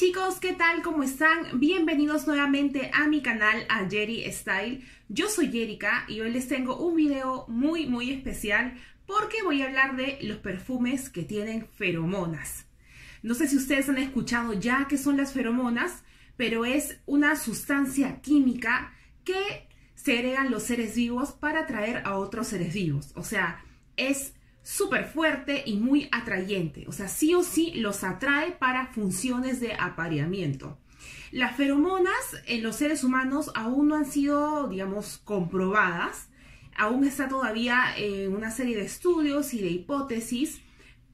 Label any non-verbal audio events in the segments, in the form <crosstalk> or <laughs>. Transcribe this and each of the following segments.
chicos, ¿qué tal? ¿Cómo están? Bienvenidos nuevamente a mi canal, a Jerry Style. Yo soy Jerica y hoy les tengo un video muy muy especial porque voy a hablar de los perfumes que tienen feromonas. No sé si ustedes han escuchado ya qué son las feromonas, pero es una sustancia química que agregan los seres vivos para atraer a otros seres vivos. O sea, es súper fuerte y muy atrayente. O sea, sí o sí los atrae para funciones de apareamiento. Las feromonas en los seres humanos aún no han sido, digamos, comprobadas. Aún está todavía en una serie de estudios y de hipótesis,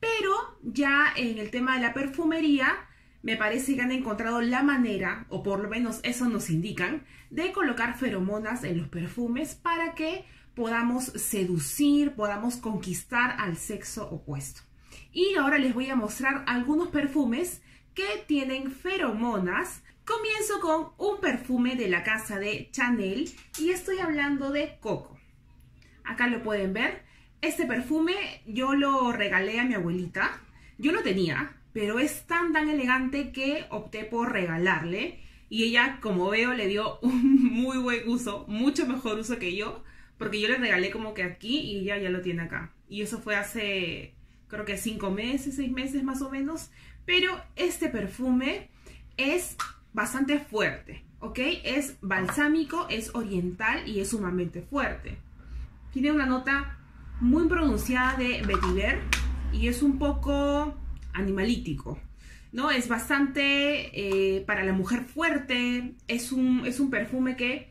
pero ya en el tema de la perfumería me parece que han encontrado la manera, o por lo menos eso nos indican, de colocar feromonas en los perfumes para que podamos seducir, podamos conquistar al sexo opuesto. Y ahora les voy a mostrar algunos perfumes que tienen feromonas. Comienzo con un perfume de la casa de Chanel y estoy hablando de Coco. Acá lo pueden ver. Este perfume yo lo regalé a mi abuelita. Yo lo tenía, pero es tan tan elegante que opté por regalarle y ella, como veo, le dio <laughs> un muy buen uso, mucho mejor uso que yo, porque yo le regalé como que aquí y ella ya lo tiene acá. Y eso fue hace, creo que cinco meses, seis meses más o menos. Pero este perfume es bastante fuerte, ¿ok? Es balsámico, es oriental y es sumamente fuerte. Tiene una nota muy pronunciada de vetiver y es un poco animalítico. ¿no? Es bastante eh, para la mujer fuerte, es un, es un perfume que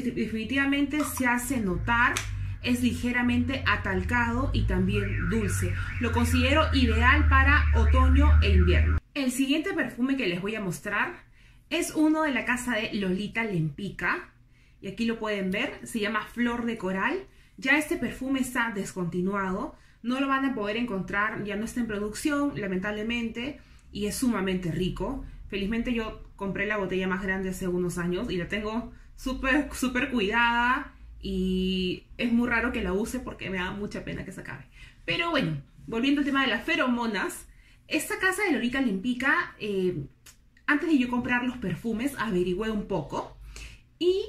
definitivamente se hace notar, es ligeramente atalcado y también dulce. Lo considero ideal para otoño e invierno. El siguiente perfume que les voy a mostrar es uno de la casa de Lolita Lempica. Y aquí lo pueden ver, se llama Flor de Coral. Ya este perfume está descontinuado, no lo van a poder encontrar, ya no está en producción, lamentablemente, y es sumamente rico. Felizmente yo compré la botella más grande hace unos años y la tengo súper, súper cuidada y es muy raro que la use porque me da mucha pena que se acabe. Pero bueno, volviendo al tema de las feromonas, esta casa de Lolita Limpica, eh, antes de yo comprar los perfumes, averigüé un poco y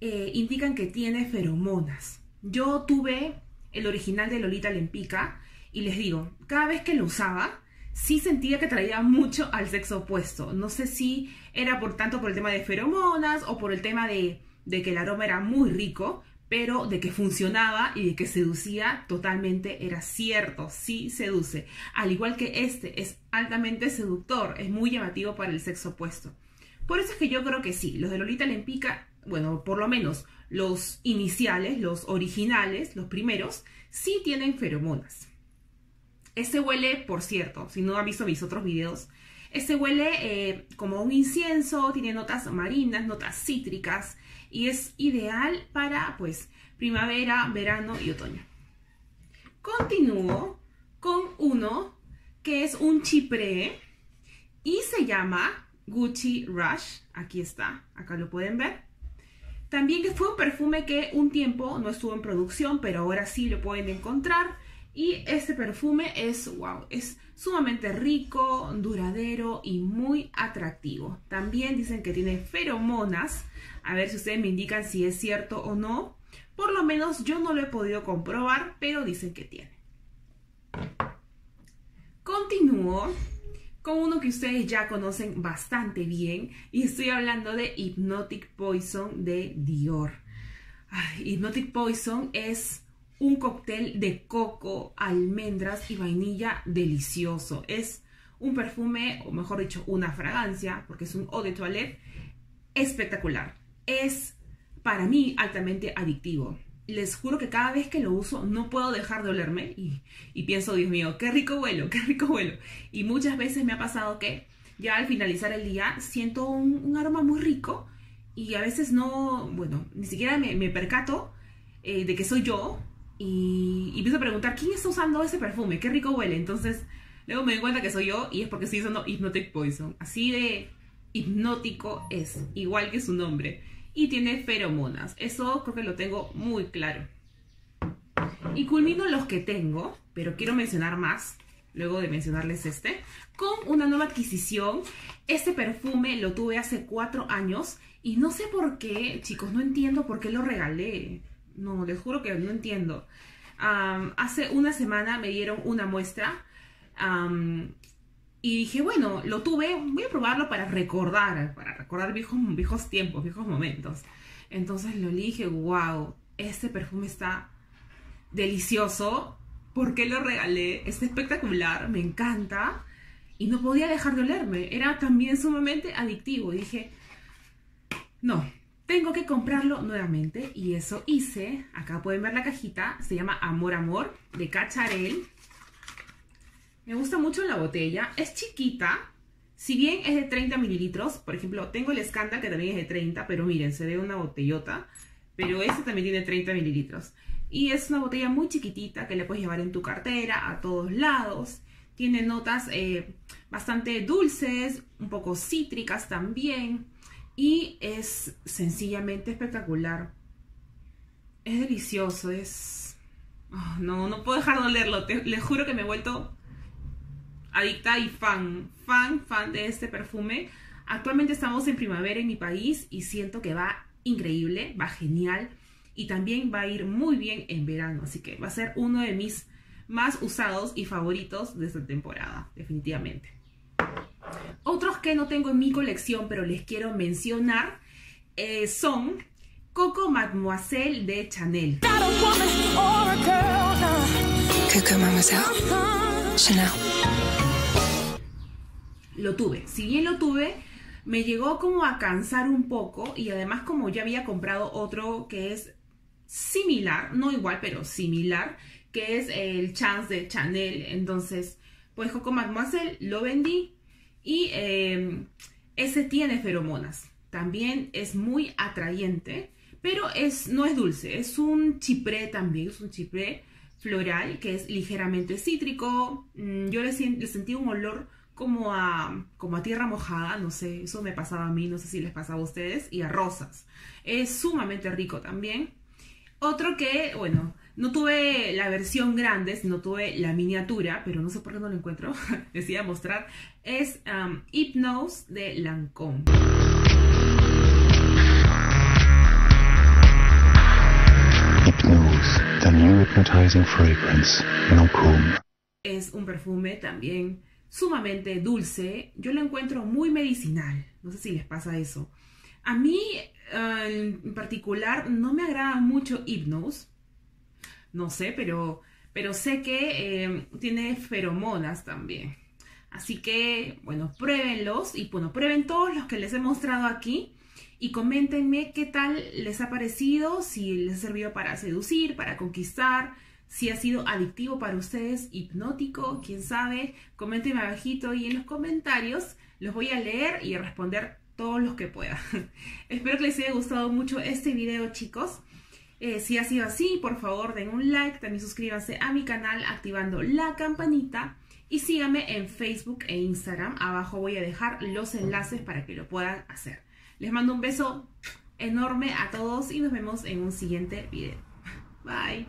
eh, indican que tiene feromonas. Yo tuve el original de Lolita Lempica y les digo, cada vez que lo usaba, sí sentía que traía mucho al sexo opuesto. No sé si era por tanto por el tema de feromonas o por el tema de, que el aroma era muy rico, pero de que funcionaba y de que seducía totalmente era cierto, sí seduce. Al igual que este, es altamente seductor, es muy llamativo para el sexo opuesto. Por eso es que yo creo que sí, los de Lolita Lempica, bueno, por lo menos los iniciales, los originales, los primeros, sí tienen feromonas. Este huele, por cierto, si no han visto mis otros videos, este huele eh, como un incienso, tiene notas marinas, notas cítricas y es ideal para pues primavera, verano y otoño. Continúo con uno que es un chipré y se llama Gucci Rush. Aquí está, acá lo pueden ver. También fue un perfume que un tiempo no estuvo en producción, pero ahora sí lo pueden encontrar. Y este perfume es, wow, es sumamente rico, duradero y muy atractivo. También dicen que tiene feromonas. A ver si ustedes me indican si es cierto o no. Por lo menos yo no lo he podido comprobar, pero dicen que tiene. Continúo con uno que ustedes ya conocen bastante bien y estoy hablando de Hypnotic Poison de Dior. Hypnotic Poison es un cóctel de coco, almendras y vainilla delicioso. Es un perfume, o mejor dicho, una fragancia, porque es un eau de toilette, espectacular. Es para mí altamente adictivo. Les juro que cada vez que lo uso no puedo dejar de olerme y, pienso, Dios mío, qué rico vuelo, qué rico vuelo. Y muchas veces me ha pasado que ya al finalizar el día siento un, aroma muy rico y a veces no, bueno, ni siquiera me, percato eh, de que soy yo y, empiezo a preguntar, ¿quién está usando ese perfume? Qué rico huele. Entonces, luego me doy cuenta que soy yo y es porque estoy usando Hypnotic Poison. Así de hipnótico es, igual que su nombre. Y tiene feromonas. Eso creo que lo tengo muy claro. Y culmino los que tengo, pero quiero mencionar más. luego de mencionarles este, con una nueva adquisición. Este perfume lo tuve hace cuatro años y no sé por qué, chicos, no entiendo por qué lo regalé. No, les juro que no entiendo. hace una semana me dieron una muestra y dije, bueno, lo tuve, voy a probarlo para recordar, para recordar viejos, viejos tiempos, viejos momentos. Entonces lo dije, wow, este perfume está delicioso. ¿Por qué lo regalé? Está espectacular, me encanta. Y no podía dejar de olerme. Era también sumamente adictivo. Y dije, no, tengo que comprarlo nuevamente. Y eso hice. Acá pueden ver la cajita. Se llama Amor Amor de Cacharel. Me gusta mucho la botella. Es chiquita. Si bien es de 30 mililitros, por ejemplo, tengo el Scandal que también es de 30, pero miren, se ve una botellota. Pero este también tiene 30 mililitros. Y es una botella muy chiquitita que le puedes llevar en tu cartera a todos lados. Tiene notas eh, bastante dulces, un poco cítricas también. Y es sencillamente espectacular. Es delicioso, es... Ah, no, no puedo dejar de olerlo. les juro que me he vuelto adicta y fan, fan, fan de este perfume. Actualmente estamos en primavera en mi país y siento que va increíble, va genial y también va a ir muy bien en verano, así que va a ser uno de mis más usados y favoritos de esta temporada, definitivamente. Que no tengo en mi colección, pero les quiero mencionar, eh, son Coco Mademoiselle de Chanel. Coco Mademoiselle, Chanel lo tuve. Si bien lo tuve, me llegó como a cansar un poco y además como ya había comprado otro que es similar, no igual, pero similar, que es el Chance de Chanel. Entonces, pues Coco Mademoiselle lo vendí y em, ese tiene feromonas. También es muy atrayente, pero es, no es dulce, es un chipré también, es un chipré floral que es ligeramente cítrico. Mm, yo le, le sentí un olor como a, como a tierra mojada, no sé, eso me pasaba a mí, no sé si les pasaba a ustedes, y a rosas. Es sumamente rico también. Otro que, bueno, no tuve la versión grande, sino tuve la miniatura, pero no sé por qué no lo encuentro, <laughs> decía mostrar, es um, Hypnose de Lancôme. Hypnose, the new hypnotizing fragrance, Lancôme. Es un perfume también sumamente dulce. Yo lo encuentro muy medicinal. No sé si les pasa eso. A mí, eh, en particular, no me agrada mucho Hypnos. No sé, pero, pero sé que eh, tiene feromonas también. Así que, bueno, pruébenlos y bueno, prueben todos los que les he mostrado aquí y coméntenme qué tal les ha parecido, si les ha servido para seducir, para conquistar, si ha sido adictivo para ustedes, hipnótico, quién sabe, coméntenme abajito y en los comentarios los voy a leer y a responder todos los que pueda. <laughs> Espero que les haya gustado mucho este video, chicos. Eh, si ha sido así, por favor den un like, también suscríbanse a mi canal activando la campanita y síganme en Facebook e Instagram. Abajo voy a dejar los enlaces para que lo puedan hacer. Les mando un beso enorme a todos y nos vemos en un siguiente video. <laughs> Bye.